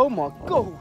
Oh my god.